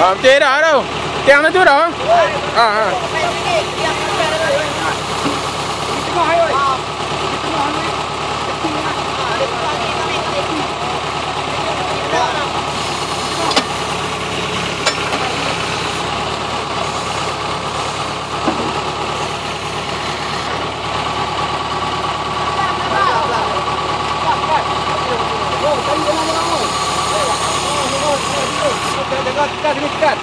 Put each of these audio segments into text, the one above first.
Ah, betul dah tu. Tiang tu dah. Ha ha. Tukar tekan demi tekan.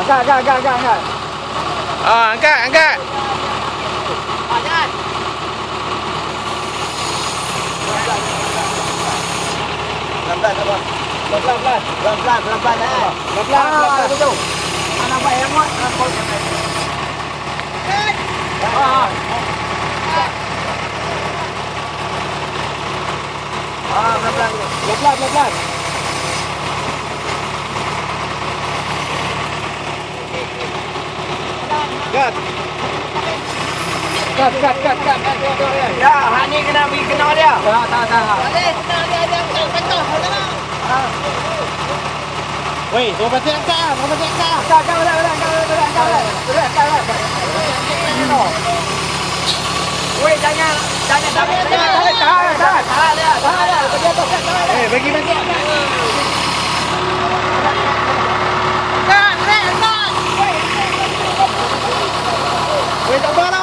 Angkat, angkat, angkat, angkat. angkat. Ah, angkat, angkat. Pelan-pelan, pelan-pelan, pelan-pelan, pelan-pelan, eh. pelan-pelan, pelan-pelan, pelan-pelan, pelan-pelan, pelan-pelan, pelan-pelan, pelan-pelan, Ah, pelan-pelan. Pelan-pelan, pelan-pelan. Kat. Kat, kat, kat, kat, kat. Ya, hak ni kena pergi kena dia. Tak, tak, tak. Weh, tu pasal angkat ah, tu pasal angkat. Kat, kat, berat, berat, kat, berat, kat, berat. Berat, kat, berat. Weh, jangan, jangan, jangan, jangan, ¡Vete, para!